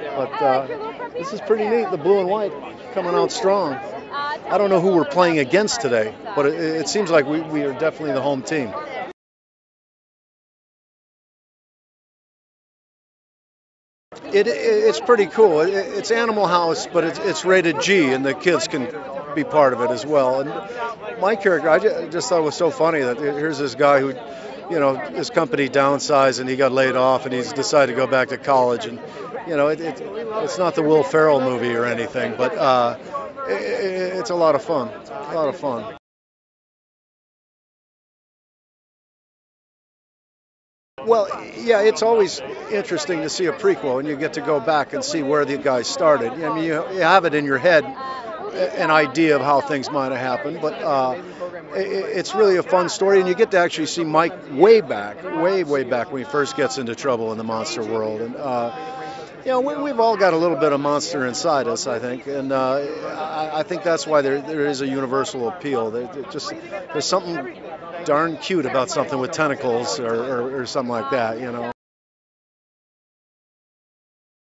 But uh, this is pretty neat. The blue and white coming out strong. I don't know who we're playing against today, but it, it seems like we, we are definitely the home team. It, it, it's pretty cool. It, it's Animal House, but it's, it's rated G, and the kids can be part of it as well. And my character, I just, just thought it was so funny that here's this guy who, you know, his company downsized and he got laid off, and he's decided to go back to college. And you know, it, it, it's not the Will Ferrell movie or anything, but uh, it, it's a lot of fun. A lot of fun. Well, yeah, it's always interesting to see a prequel, and you get to go back and see where the guy started. I mean, you, have it in your head, an idea of how things might have happened, but uh, it, it's really a fun story, and you get to actually see Mike way back, way, way back when he first gets into trouble in the monster world. And, uh, you know, we, have all got a little bit of monster inside us, I think, and uh, I, I, think that's why there, there is a universal appeal. There, just there's something darn cute about something with tentacles or, or, or something like that, you know.